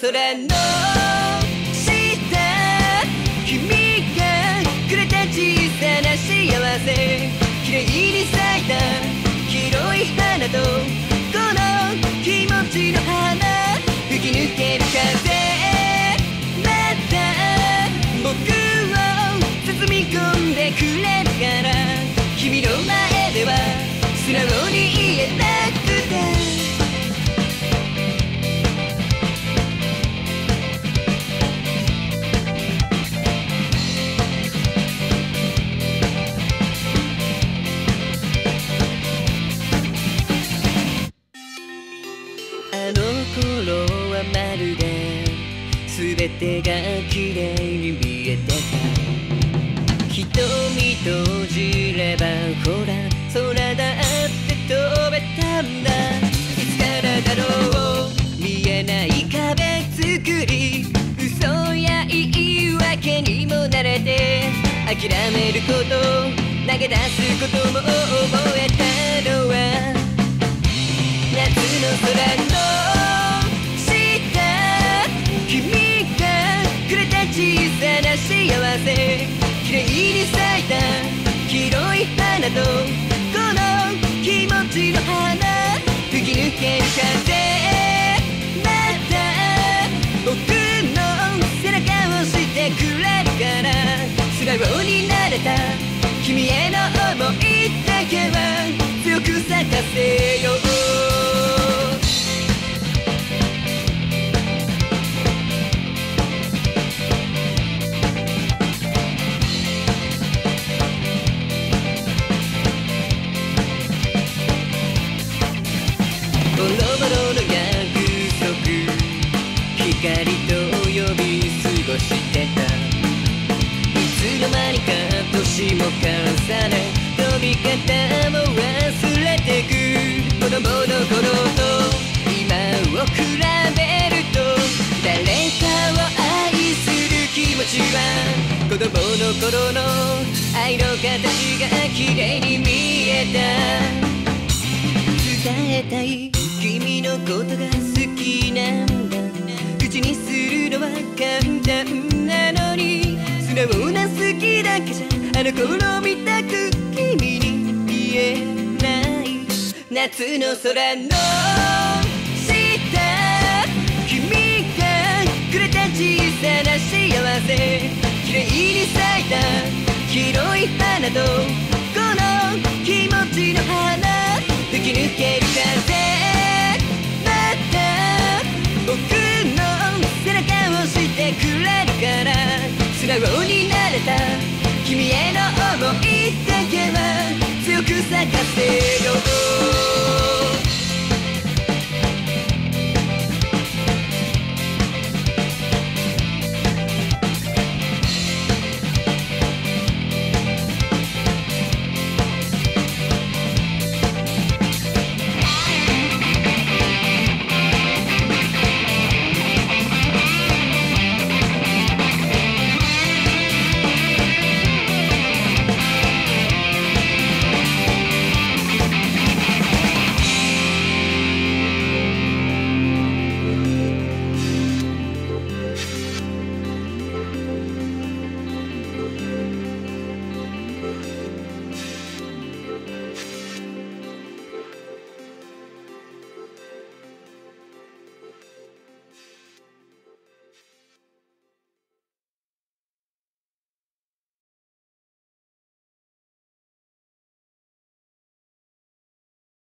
空の全てが綺麗に見えてた。瞳閉じればほら空だって飛べたんだ。いつからだろう見えない壁作り。嘘や言い訳にも慣れて。諦めること。投げ出すことも覚えたのはせようボロボロの約束光と呼び過ごしてたいつの間にか年も重ね飛び方も忘れてく子供の頃と今を比べると誰かを愛する気持ちは子供の頃の愛の形が綺麗に見えた。伝えたい君のことが好きなんだ。口にするのは簡単なのに素直な好きだけじゃあの頃みたく君に夏の空の下君がくれた小さな幸せ綺麗に咲いた黄色い花とこの気持ちの花吹き抜ける風また僕の背中を押してくれるから素直になれた君への想いだけは強く咲かせ。